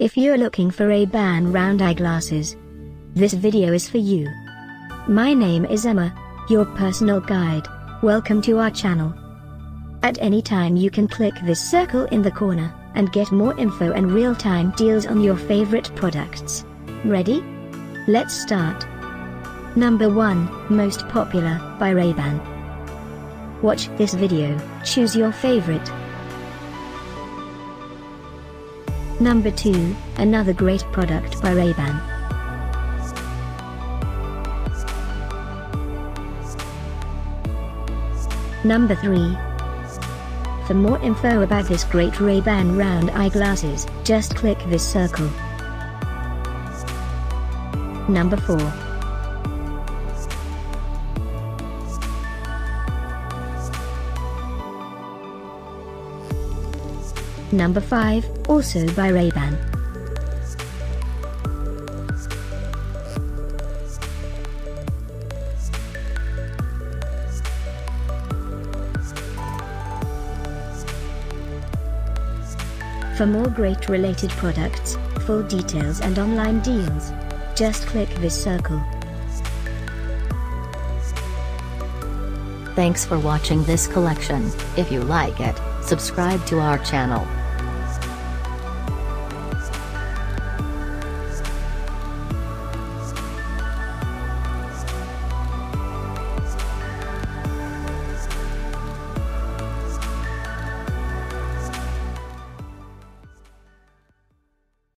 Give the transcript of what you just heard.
If you're looking for Ray-Ban round eyeglasses, this video is for you. My name is Emma, your personal guide. Welcome to our channel. At any time you can click this circle in the corner, and get more info and real-time deals on your favorite products. Ready? Let's start. Number 1, Most Popular, by Ray-Ban. Watch this video, choose your favorite. Number 2, another great product by Ray-Ban. Number 3. For more info about this great Ray-Ban round eyeglasses, just click this circle. Number 4. Number 5, also by Ray-Ban. For more great related products, full details and online deals, just click this circle. Thanks for watching this collection. If you like it, subscribe to our channel.